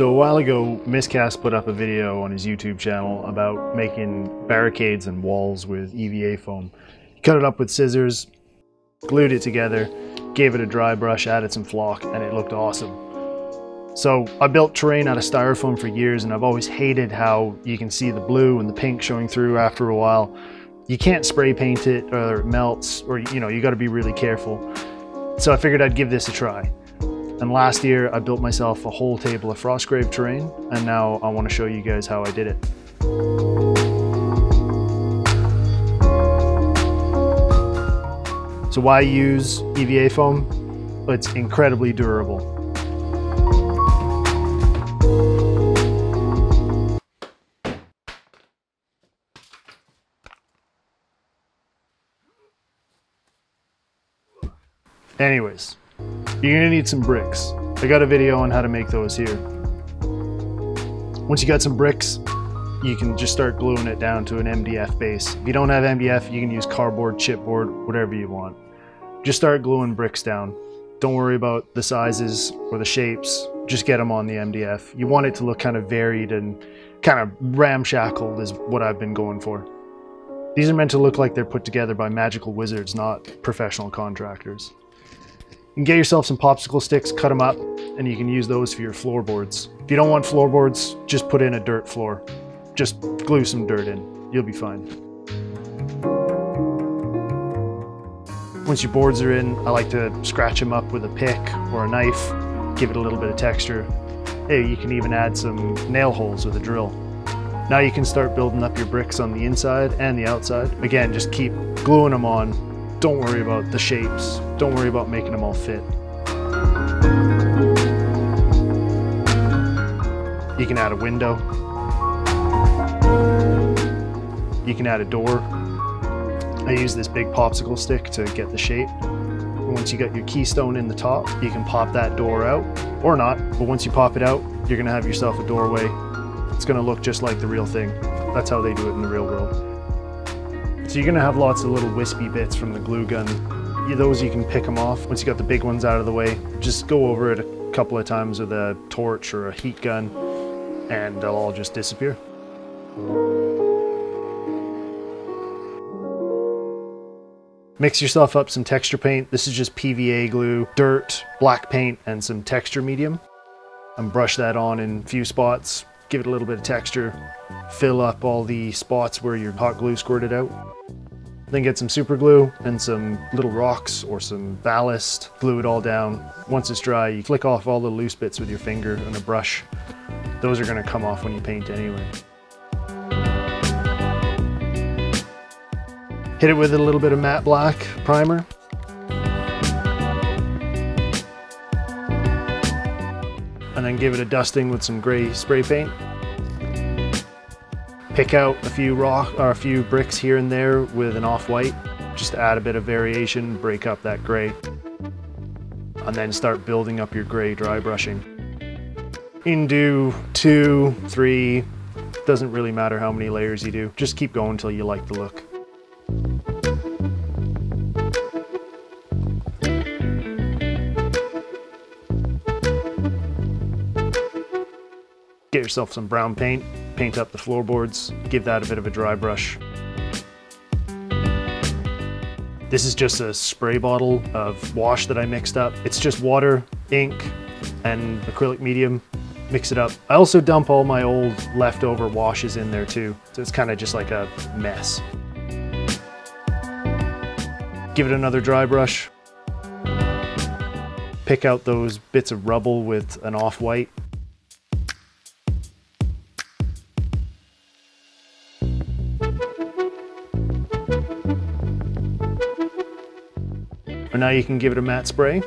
So a while ago, Miscast put up a video on his YouTube channel about making barricades and walls with EVA foam. He cut it up with scissors, glued it together, gave it a dry brush, added some flock, and it looked awesome. So I built terrain out of styrofoam for years and I've always hated how you can see the blue and the pink showing through after a while. You can't spray paint it or it melts or you know, you gotta be really careful. So I figured I'd give this a try. And last year I built myself a whole table of Frostgrave terrain and now I want to show you guys how I did it. So why use EVA foam? It's incredibly durable. Anyways, you're gonna need some bricks. I got a video on how to make those here. Once you got some bricks, you can just start gluing it down to an MDF base. If you don't have MDF, you can use cardboard, chipboard, whatever you want. Just start gluing bricks down. Don't worry about the sizes or the shapes, just get them on the MDF. You want it to look kind of varied and kind of ramshackled is what I've been going for. These are meant to look like they're put together by magical wizards, not professional contractors. You can get yourself some popsicle sticks, cut them up, and you can use those for your floorboards. If you don't want floorboards, just put in a dirt floor. Just glue some dirt in. You'll be fine. Once your boards are in, I like to scratch them up with a pick or a knife, give it a little bit of texture. Hey, you can even add some nail holes with a drill. Now you can start building up your bricks on the inside and the outside. Again, just keep gluing them on don't worry about the shapes. Don't worry about making them all fit. You can add a window. You can add a door. I use this big popsicle stick to get the shape. Once you got your keystone in the top, you can pop that door out, or not, but once you pop it out, you're gonna have yourself a doorway. It's gonna look just like the real thing. That's how they do it in the real world. So you're gonna have lots of little wispy bits from the glue gun. Those you can pick them off. Once you got the big ones out of the way, just go over it a couple of times with a torch or a heat gun and they'll all just disappear. Mix yourself up some texture paint. This is just PVA glue, dirt, black paint, and some texture medium. And brush that on in a few spots give it a little bit of texture, fill up all the spots where your hot glue squirted out. Then get some super glue and some little rocks or some ballast, glue it all down. Once it's dry, you flick off all the loose bits with your finger and a brush. Those are gonna come off when you paint anyway. Hit it with a little bit of matte black primer. Then give it a dusting with some gray spray paint. Pick out a few rock or a few bricks here and there with an off-white, just to add a bit of variation, break up that gray. And then start building up your gray dry brushing. Can do two, three, doesn't really matter how many layers you do. Just keep going until you like the look. Yourself some brown paint, paint up the floorboards, give that a bit of a dry brush. This is just a spray bottle of wash that I mixed up. It's just water, ink, and acrylic medium. Mix it up. I also dump all my old leftover washes in there too. So it's kind of just like a mess. Give it another dry brush. Pick out those bits of rubble with an off-white And now you can give it a matte spray.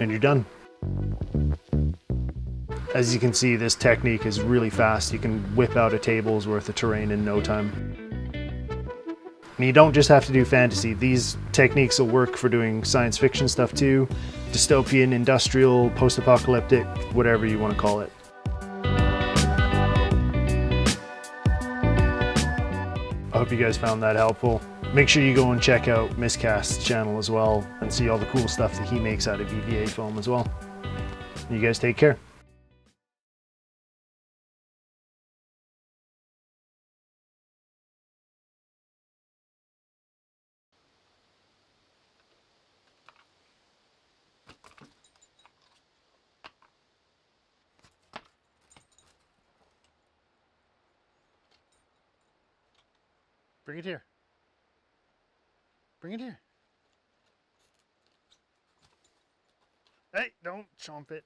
And you're done. As you can see, this technique is really fast. You can whip out a table's worth of terrain in no time. And you don't just have to do fantasy. These techniques will work for doing science fiction stuff too. Dystopian, industrial, post-apocalyptic, whatever you want to call it. I hope you guys found that helpful. Make sure you go and check out Miscast's channel as well and see all the cool stuff that he makes out of EVA foam as well. You guys take care. Bring it here. Bring it here. Hey, don't chomp it.